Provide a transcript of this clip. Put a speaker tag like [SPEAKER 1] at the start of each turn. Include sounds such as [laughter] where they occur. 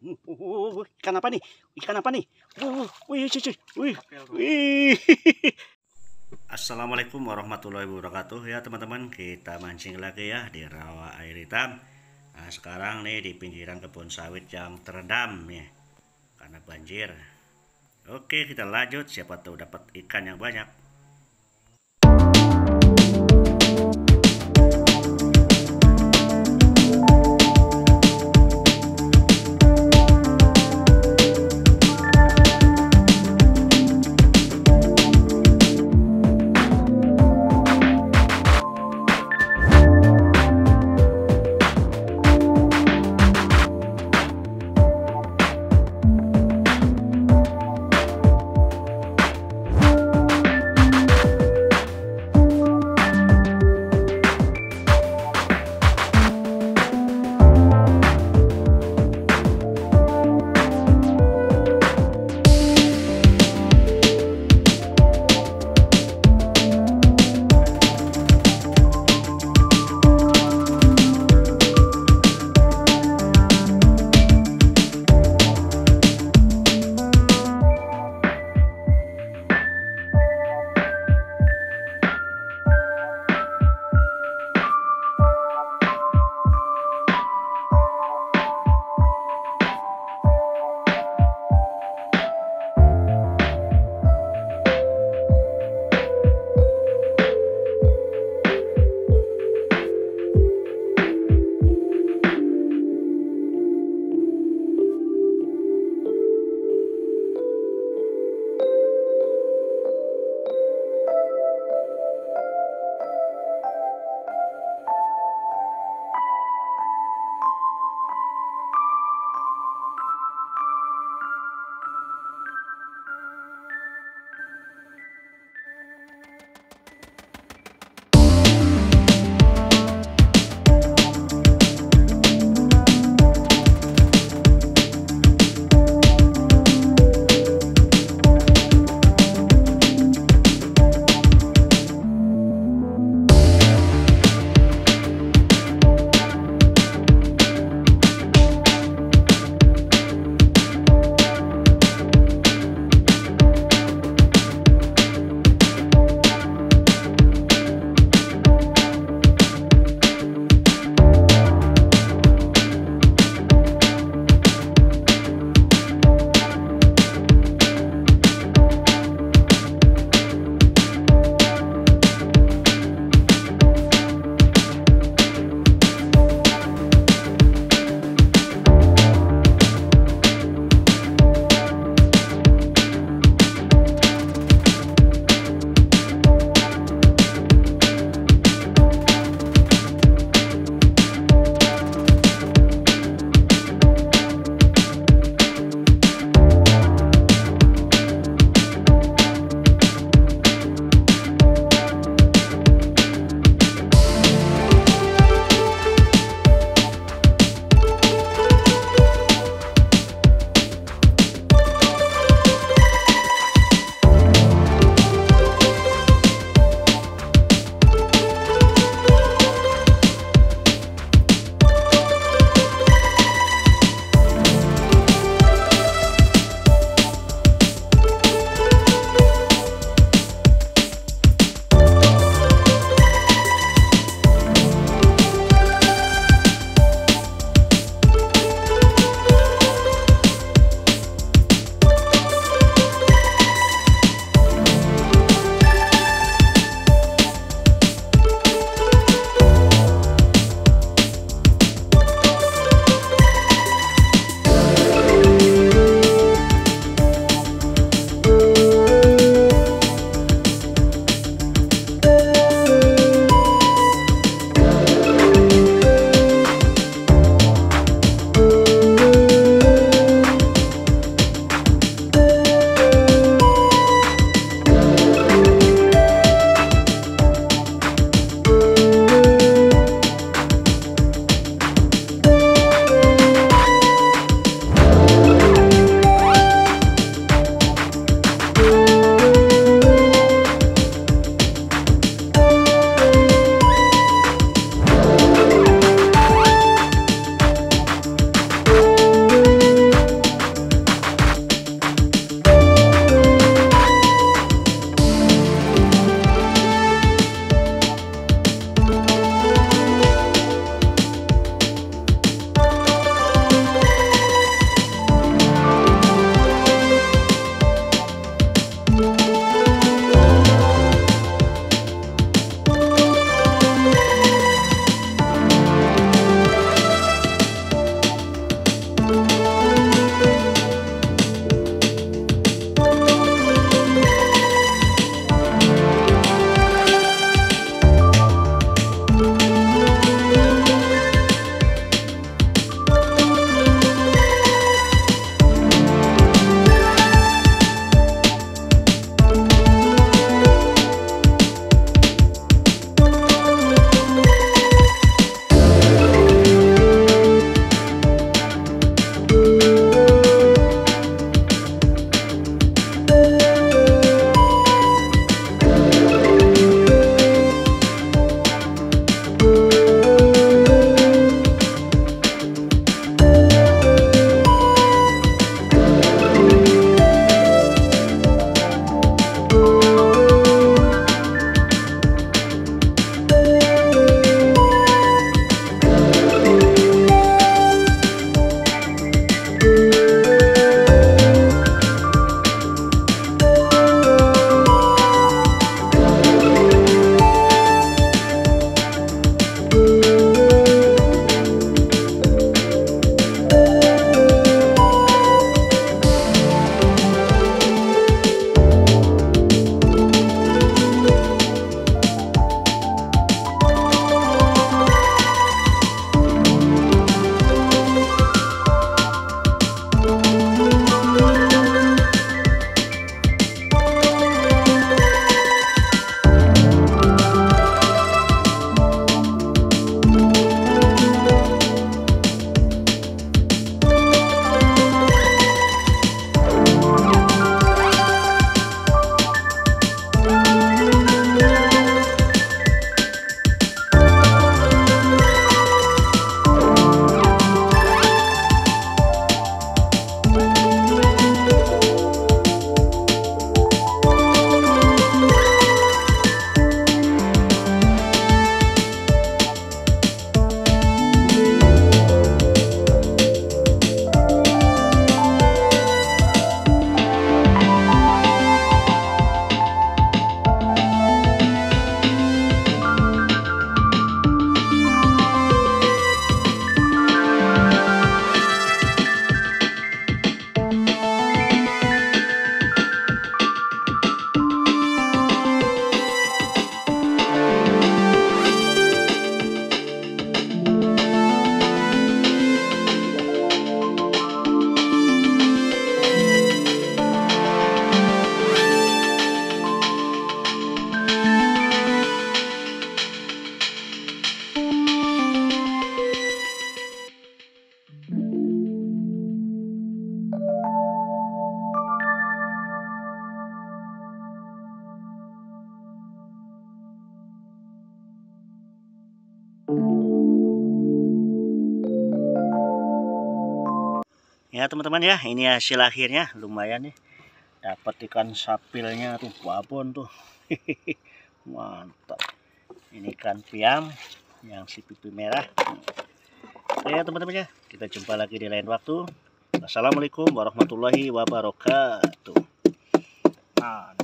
[SPEAKER 1] Uh, ikan apa nih? Ikan apa nih? Uh, wih, cuy, cuy. Wih, wih. [laughs] Assalamualaikum warahmatullahi wabarakatuh ya teman-teman kita mancing lagi ya di rawa air hitam nah, sekarang nih di pinggiran kebun sawit yang terendam ya karena banjir oke kita lanjut siapa tahu dapat ikan yang banyak Ya teman-teman ya, ini hasil akhirnya lumayan nih. Dapat ikan sapilnya tuh babon tuh. [laughs] Mantap. Ini ikan piam yang si pipi merah. Oke ya teman-teman ya, kita jumpa lagi di lain waktu. Assalamualaikum warahmatullahi wabarakatuh. Nah,